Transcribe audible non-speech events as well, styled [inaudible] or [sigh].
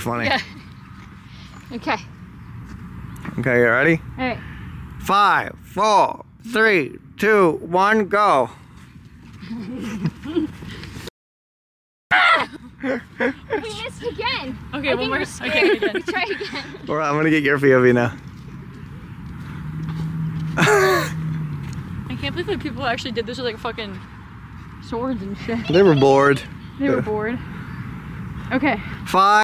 funny. Yeah. [laughs] Okay. Okay, you ready? All right. Five, four, three, two, one, go. [laughs] We missed again. Okay, one more. Okay, again. [laughs] Try again. All right. I'm gonna get your POV now. I can't believe that people actually did this with like fucking swords and shit. They were bored. They were bored. Okay. Five.